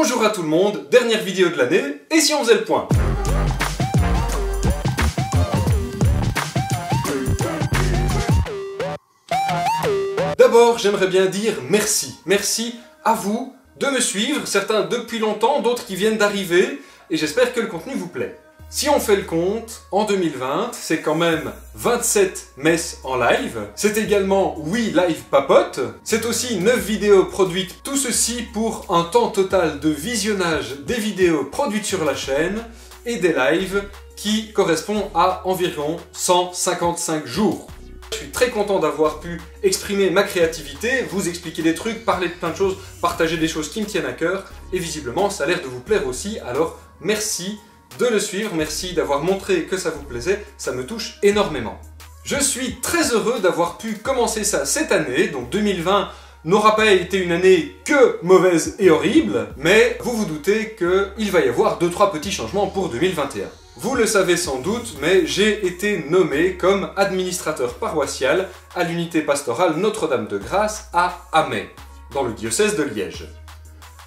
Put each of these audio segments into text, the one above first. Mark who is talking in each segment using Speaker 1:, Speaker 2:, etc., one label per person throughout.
Speaker 1: Bonjour à tout le monde, dernière vidéo de l'année, et si on faisait le point D'abord, j'aimerais bien dire merci. Merci à vous de me suivre, certains depuis longtemps, d'autres qui viennent d'arriver, et j'espère que le contenu vous plaît. Si on fait le compte, en 2020, c'est quand même 27 messes en live. C'est également Oui Live Papote. C'est aussi 9 vidéos produites. Tout ceci pour un temps total de visionnage des vidéos produites sur la chaîne et des lives qui correspond à environ 155 jours. Je suis très content d'avoir pu exprimer ma créativité, vous expliquer des trucs, parler de plein de choses, partager des choses qui me tiennent à cœur, et visiblement ça a l'air de vous plaire aussi, alors merci de le suivre, merci d'avoir montré que ça vous plaisait, ça me touche énormément. Je suis très heureux d'avoir pu commencer ça cette année, donc 2020 n'aura pas été une année que mauvaise et horrible, mais vous vous doutez qu'il va y avoir 2-3 petits changements pour 2021. Vous le savez sans doute, mais j'ai été nommé comme administrateur paroissial à l'unité pastorale Notre-Dame de Grâce à Amay, dans le diocèse de Liège.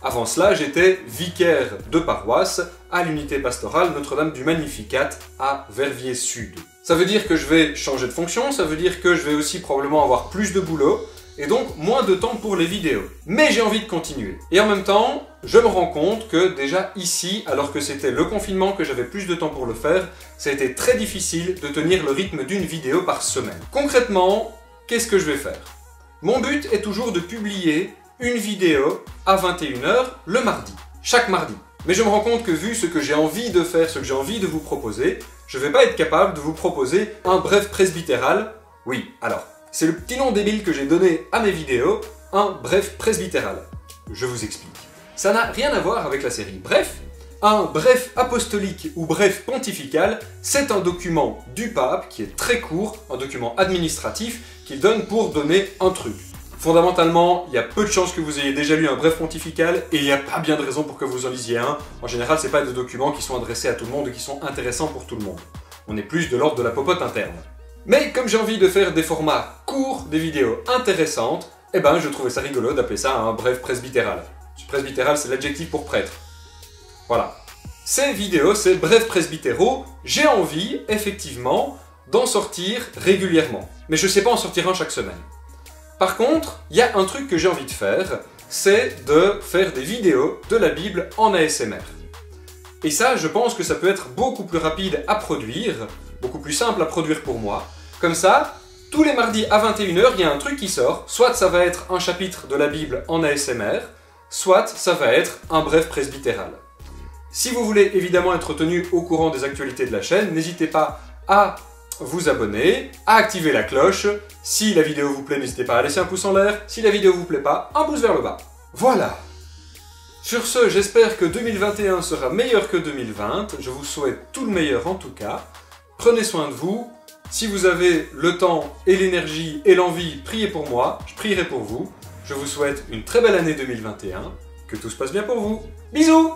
Speaker 1: Avant cela, j'étais vicaire de paroisse à l'unité pastorale Notre-Dame du Magnificat à Verviers Sud. Ça veut dire que je vais changer de fonction, ça veut dire que je vais aussi probablement avoir plus de boulot, et donc moins de temps pour les vidéos. Mais j'ai envie de continuer. Et en même temps, je me rends compte que déjà ici, alors que c'était le confinement, que j'avais plus de temps pour le faire, ça a été très difficile de tenir le rythme d'une vidéo par semaine. Concrètement, qu'est-ce que je vais faire? Mon but est toujours de publier une vidéo à 21h le mardi, chaque mardi. Mais je me rends compte que vu ce que j'ai envie de faire, ce que j'ai envie de vous proposer, je vais pas être capable de vous proposer un bref presbytéral. Oui, alors, c'est le petit nom débile que j'ai donné à mes vidéos, un bref presbytéral. Je vous explique. Ça n'a rien à voir avec la série Bref. Un bref apostolique ou bref pontifical, c'est un document du pape qui est très court, un document administratif qu'il donne pour donner un truc. Fondamentalement, il y a peu de chances que vous ayez déjà lu un bref pontifical et il n'y a pas bien de raison pour que vous en lisiez un. En général, c'est pas des documents qui sont adressés à tout le monde et qui sont intéressants pour tout le monde. On est plus de l'ordre de la popote interne. Mais comme j'ai envie de faire des formats courts, des vidéos intéressantes, eh ben je trouvais ça rigolo d'appeler ça un bref presbytéral. Presbytéral, c'est l'adjectif pour prêtre. Voilà. Ces vidéos, ces brefs presbytéraux, j'ai envie, effectivement, d'en sortir régulièrement. Mais je sais pas en sortir un chaque semaine. Par contre, il y a un truc que j'ai envie de faire, c'est de faire des vidéos de la Bible en ASMR. Et ça, je pense que ça peut être beaucoup plus rapide à produire, beaucoup plus simple à produire pour moi. Comme ça, tous les mardis à 21h, il y a un truc qui sort, soit ça va être un chapitre de la Bible en ASMR, soit ça va être un bref presbytéral. Si vous voulez évidemment être tenu au courant des actualités de la chaîne, n'hésitez pas à vous abonner, à activer la cloche. Si la vidéo vous plaît, n'hésitez pas à laisser un pouce en l'air. Si la vidéo vous plaît pas, un pouce vers le bas. Voilà Sur ce, j'espère que 2021 sera meilleur que 2020. Je vous souhaite tout le meilleur en tout cas. Prenez soin de vous. Si vous avez le temps et l'énergie et l'envie, priez pour moi. Je prierai pour vous. Je vous souhaite une très belle année 2021. Que tout se passe bien pour vous. Bisous